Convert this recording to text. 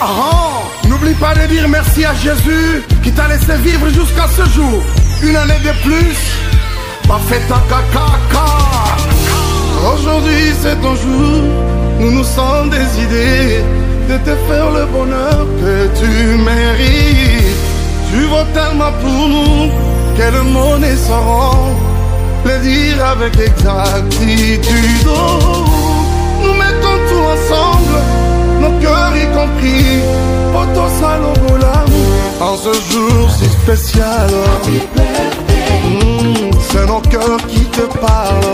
Ah, N'oublie pas de dire merci à Jésus qui t'a laissé vivre jusqu'à ce jour. Une année de plus, pas fait ta caca. Aujourd'hui c'est ton jour, nous nous sommes décidés de te faire le bonheur que tu mérites. Tu vaux tellement pour nous que le mot ne sauront le dire avec exactitude. Ce jour si spécial. Mmh, c'est nos cœurs qui te parlent.